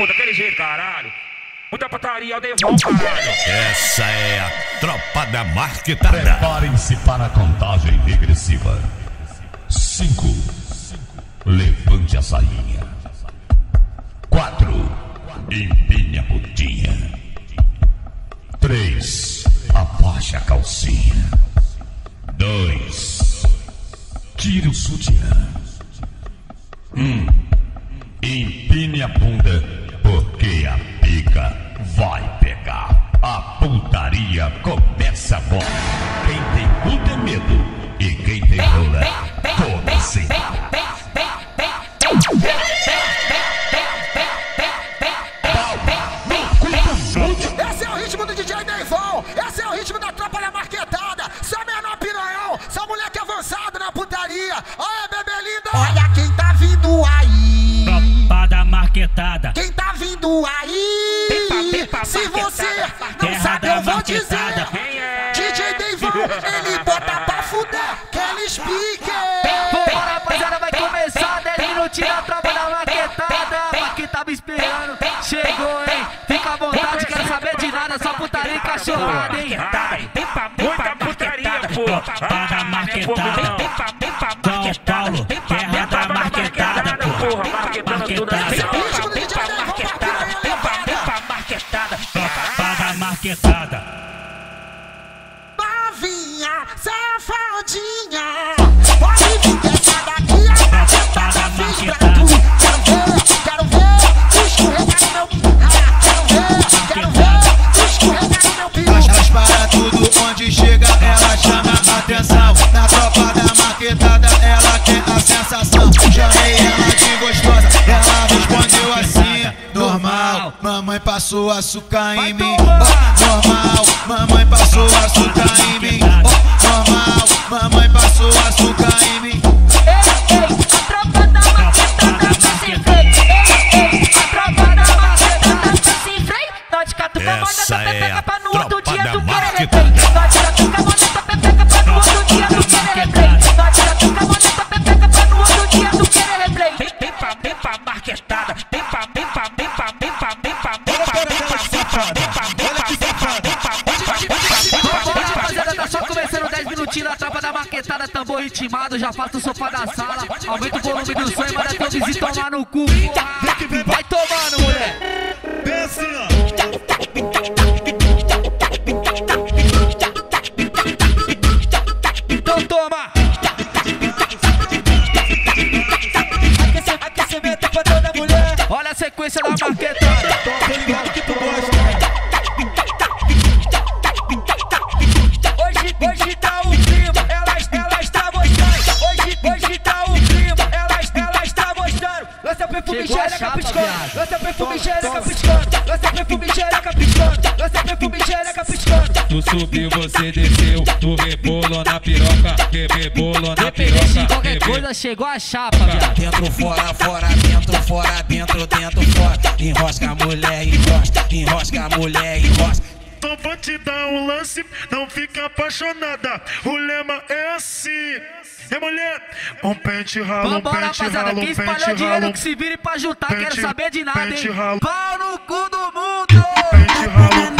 puta, aquele jeito, caralho. Muita putaria, o Devon, caralho. Essa é a tropa da marquetada. Preparem-se para a contagem regressiva. Cinco. Levante a sainha. Quatro. Empine a botinha. Três. Abaixe a calcinha. Dois. Tire o sutiã. Um. Empine a bunda, começa agora. Quem tem bunda é medo. E quem tem toma sim. Esse é o ritmo do DJ Neivão. Esse é o ritmo da tropa da marquetada. Seu menor piranhão, seu moleque avançado na putaria. Olha, bebê linda. Olha quem tá vindo aí. Tropa da marquetada. agitada. Mamãe passou açúcar em mim. Normal, mamãe passou açúcar em mim. Vem Bora, rapaziada, tá só começando 10 minutinhos na tropa da maquetada, tambor ritmado, já falta o sofá da sala. Aumenta o volume do som e manda teu vizinho tomar no cu. Tomando, perfume xereca piscando. Lança perfume xereca piscando. Lança perfume xereca piscando. Tu subiu, você desceu, tu rebolou na piroca, que rebolou na Independente de piroca, qualquer coisa, chegou a chapa, viado. Dentro, fora, fora, dentro, fora, dentro, dentro, fora. Enrosca a mulher, enrosca, enrosca a mulher, enrosca. Um lance, não fica apaixonada. O lema é assim. É mulher, um pente ralo, um Vambora, pente rapaziada. ralo, um Quem espalhou pente dinheiro ralo, que se vire pra juntar, Pente- quero saber de nada, hein? ralo. Pau no cu do mundo! pente ralo,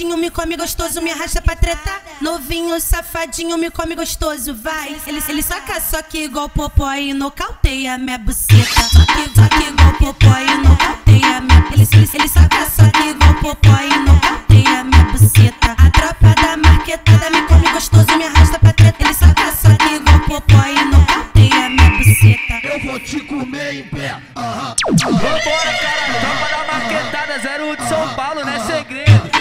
safadinho, me come gostoso, me arrasta pra tretar. Novinho, safadinho, me come gostoso, vai. Ele, ele saca só que igual popó e nocauteia minha buceta. Só que, só que igual popó e nocauteia minha ele, ele, ele saca só que igual popó e nocauteia minha buceta. A tropa da marquetada me come gostoso, me arrasta pra tretar. Ele saca só que igual popó e nocauteia minha buceta. Eu vou te comer em pé. Aham. Vambora, cara! Tropa da marquetada, 01 de São Paulo, não é segredo!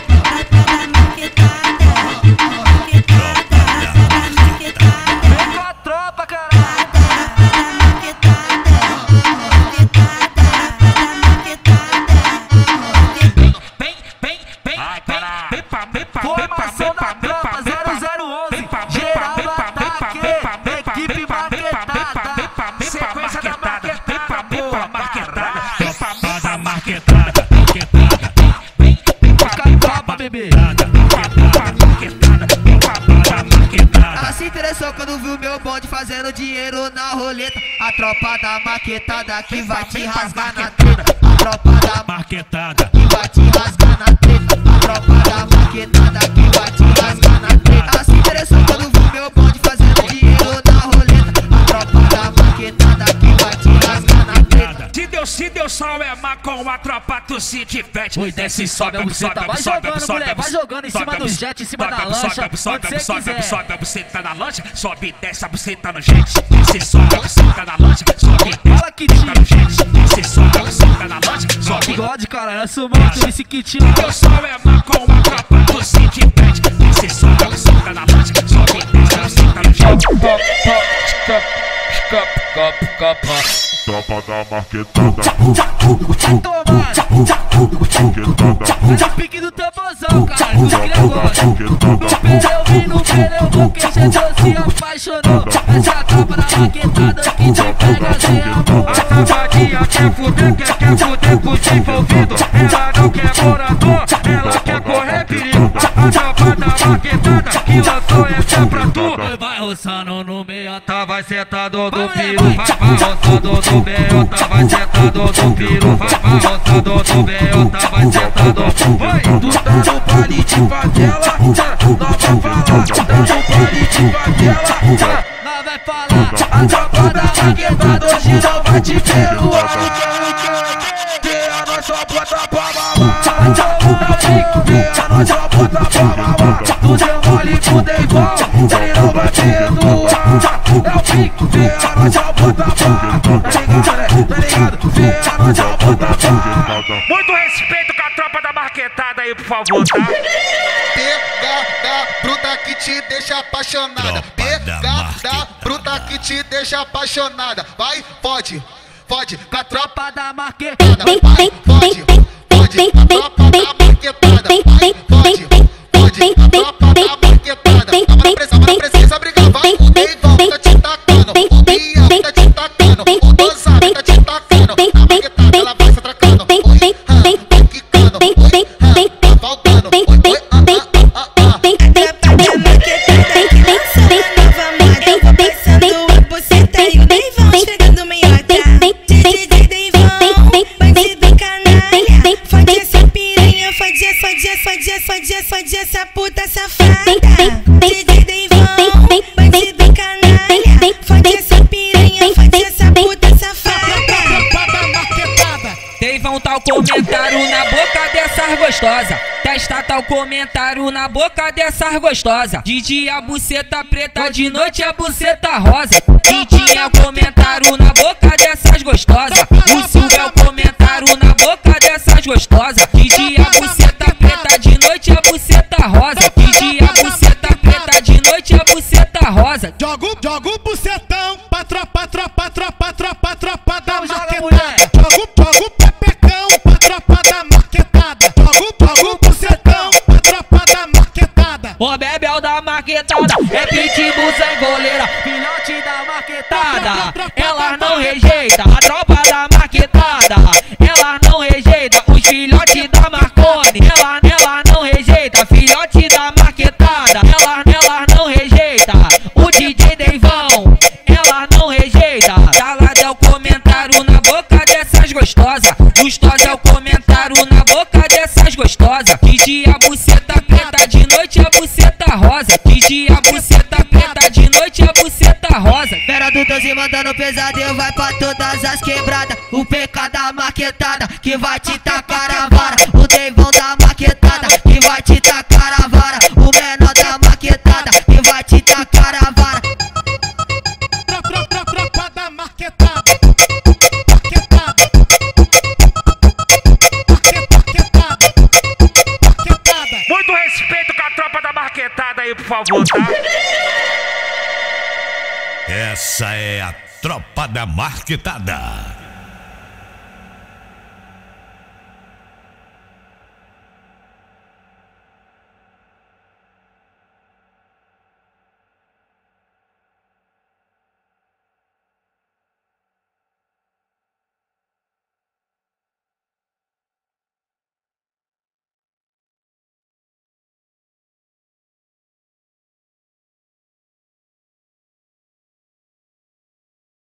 Interessou quando viu meu bonde fazendo dinheiro na roleta. A tropa da maquetada que vai te rasgar na treta. A tropa da Marquetada. que vai te rasgar na treta. A tropa da maquetada que vai te rasgar na treta. Se interessou quando viu meu bonde Deus sal é má com a tropa, tu se diverte. Oi, desce, sobe a buceta, vai jogando, mulher, vai jogando em cima do jet, em cima da lancha, Sobe, onde sobe, você sobe, quiser. sobe a buceta na lancha, sobe e desce a buceta no jet. Desce, sobe a buceta na lancha, sobe e desce Fala que a buceta no jet. Desce, sobe a buceta na lancha, sobe e Bigode, cara, eu sou morto, esse kitinho. Se Deus sal é má com a tropa, tu se diverte. Desce, sobe a buceta na lancha, sobe e desce a buceta no jet. Tropa da marquetada, Toma, faz o pique do tamborzão, cara, tudo que ele gosta. No pneu, vem no pneu, porque chegou, se apaixonou. Essa é a tropa da maquetada que te pega sem amor. A safadinha quer fuder, quer, quer fuder com os envolvidos. Ela não quer morador, ela quer correr perigo. A, tropa da maquetada que lançou essa roçando no meio, tá vai sentado do piro. Vai, vai roçando no meio, tá vai sentado do piro. Vai, vai roçando no meio, tá vai sentado. Oi, tu tá no baile de favela, nova fala. Tu tá no baile de favela, Nós vai falar, a tropa da maquetada hoje não vai te perdoar. Muito respeito com a tropa da marquetada aí, por favor, tá? Pegada bruta que te deixa apaixonada. Pegada bruta que te deixa apaixonada. Vai, pode, pode, com a tropa Tropa da maquetada. vai, pode, pode, com a tropa da marquetada. Vai, pode, pode, com a tropa da marquetada. Não precisa, não precisa brigar, dessas gostosa. Testa tal comentário na boca dessas gostosa. De dia a buceta preta, de noite a buceta rosa. De dia comentário na boca dessas gostosa. O Silvio é o comentário na boca dessas gostosa. De dia a buceta O Bebel da maquetada é pitbull sem goleira. Filhote da maquetada. Elas não rejeita a tropa da maquetada. Elas não rejeita os filhotes da Marconi. Ela, ela não rejeita filhote da maquetada. Elas, elas não rejeita o DJ Deivão. Elas não rejeita. Calada é o comentário na boca dessas gostosas. Gostosa é o comentário na boca dessas gostosas. De dia noite a buceta rosa. De dia a buceta preta, de noite a buceta rosa. Fera do 12 mandando pesadelo, vai pra todas as quebradas. O PK da maquetada, que vai te tacar a vara. O Deivão da maquetada, que vai te tacar favor, tá? Essa é a tropa da marquetada.